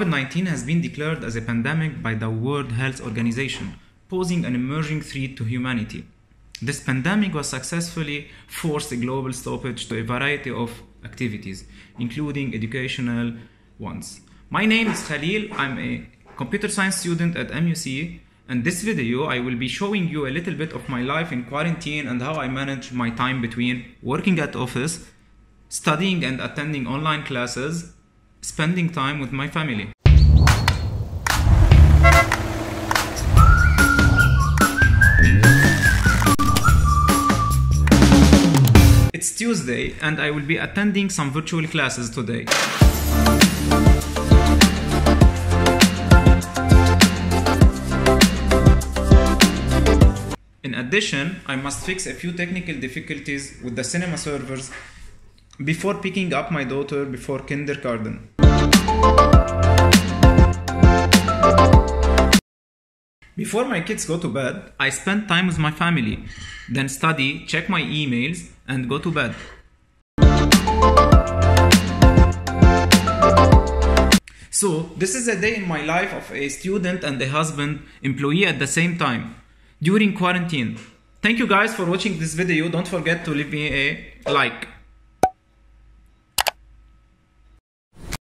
COVID-19 has been declared as a pandemic by the World Health Organization, posing an emerging threat to humanity. This pandemic was successfully forced a global stoppage to a variety of activities, including educational ones. My name is Khalil. I'm a computer science student at MUC. In this video, I will be showing you a little bit of my life in quarantine and how I manage my time between working at office, studying and attending online classes, spending time with my family. It's Tuesday and I will be attending some virtual classes today. In addition, I must fix a few technical difficulties with the cinema servers before picking up my daughter before kindergarten. Before my kids go to bed, I spend time with my family, then study, check my emails, and go to bed. So, this is a day in my life of a student and a husband, employee at the same time, during quarantine. Thank you guys for watching this video. Don't forget to leave me a like.